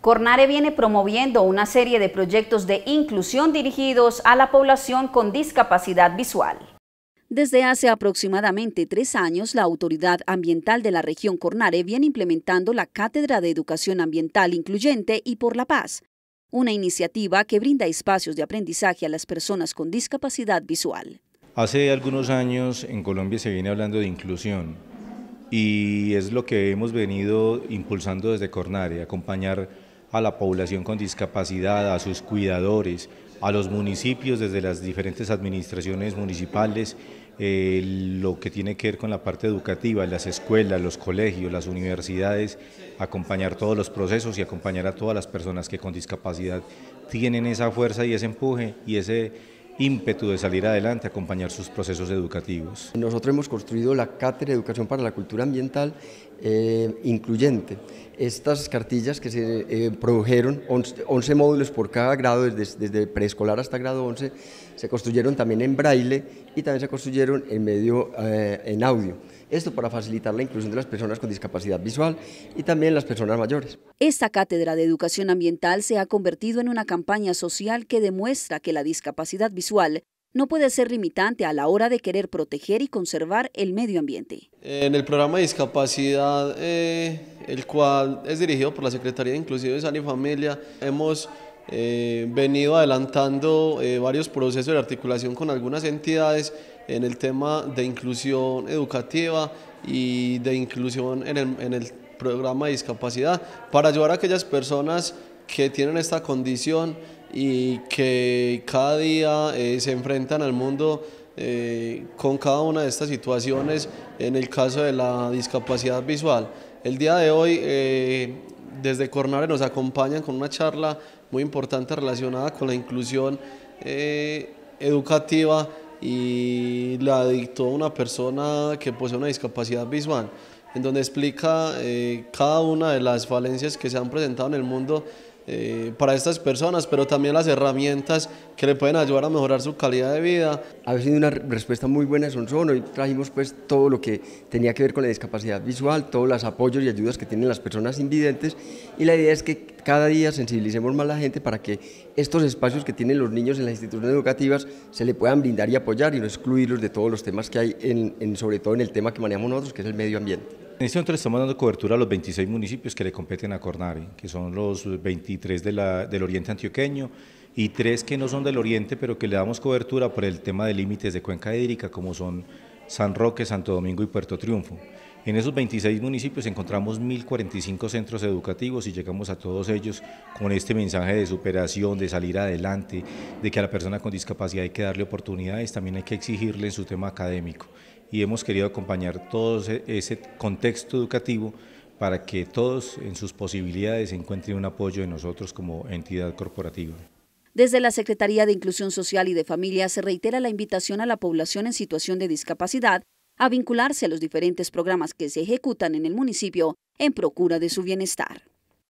Cornare viene promoviendo una serie de proyectos de inclusión dirigidos a la población con discapacidad visual. Desde hace aproximadamente tres años, la Autoridad Ambiental de la región Cornare viene implementando la Cátedra de Educación Ambiental Incluyente y por la Paz, una iniciativa que brinda espacios de aprendizaje a las personas con discapacidad visual. Hace algunos años en Colombia se viene hablando de inclusión y es lo que hemos venido impulsando desde Cornare, acompañar a la población con discapacidad, a sus cuidadores, a los municipios desde las diferentes administraciones municipales, eh, lo que tiene que ver con la parte educativa, las escuelas, los colegios, las universidades, acompañar todos los procesos y acompañar a todas las personas que con discapacidad tienen esa fuerza y ese empuje y ese ímpetu de salir adelante, acompañar sus procesos educativos. Nosotros hemos construido la Cátedra de Educación para la Cultura Ambiental eh, incluyente. Estas cartillas que se eh, produjeron, 11, módulos por cada grado, desde, preescolar hasta grado 11, se construyeron también en braille y también se construyeron en medio eh, en audio. Esto para facilitar la inclusión de las personas con discapacidad visual y también las personas mayores. Esta cátedra de educación ambiental se ha convertido en una campaña social que demuestra que la discapacidad visual no puede ser limitante a la hora de querer proteger y conservar el medio ambiente. En el programa de discapacidad, eh, el cual es dirigido por la Secretaría de Inclusión de Salud y Familia, hemos eh, venido adelantando eh, varios procesos de articulación con algunas entidades en el tema de inclusión educativa y de inclusión en el, en el programa de discapacidad para ayudar a aquellas personas que tienen esta condición y que cada día eh, se enfrentan al mundo eh, con cada una de estas situaciones en el caso de la discapacidad visual. El día de hoy eh, desde Cornare nos acompañan con una charla muy importante relacionada con la inclusión educativa y la dictó una persona que posee una discapacidad visual, en donde explica cada una de las falencias que se han presentado en el mundo eh, para estas personas, pero también las herramientas que le pueden ayudar a mejorar su calidad de vida. Ha sido una respuesta muy buena Sonsono y trajimos pues todo lo que tenía que ver con la discapacidad visual, todos los apoyos y ayudas que tienen las personas invidentes y la idea es que cada día sensibilicemos más a la gente para que estos espacios que tienen los niños en las instituciones educativas se le puedan brindar y apoyar y no excluirlos de todos los temas que hay, en, sobre todo en el tema que manejamos nosotros, que es el medio ambiente. En este momento le estamos dando cobertura a los 26 municipios que le competen a Cornare, que son los 23 del oriente antioqueño y tres que no son del oriente, pero que le damos cobertura por el tema de límites de cuenca hídrica, como son San Roque, Santo Domingo y Puerto Triunfo. En esos 26 municipios encontramos 1.045 centros educativos y llegamos a todos ellos con este mensaje de superación, de salir adelante, de que a la persona con discapacidad hay que darle oportunidades, también hay que exigirle en su tema académico. Y hemos querido acompañar todo ese contexto educativo para que todos en sus posibilidades encuentren un apoyo de nosotros como entidad corporativa. Desde la Secretaría de Inclusión Social y de Familia se reitera la invitación a la población en situación de discapacidad a vincularse a los diferentes programas que se ejecutan en el municipio en procura de su bienestar.